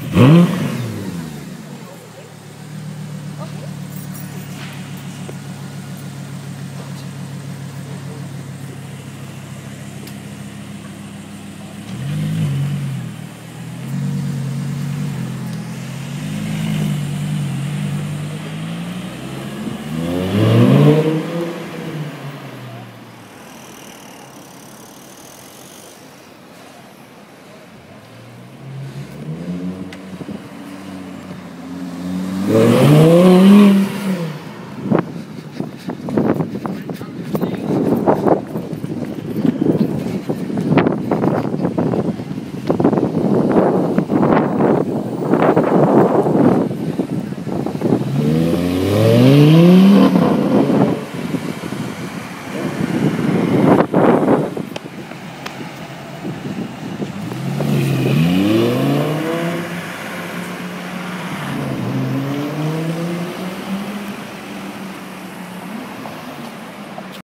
Mm-hmm.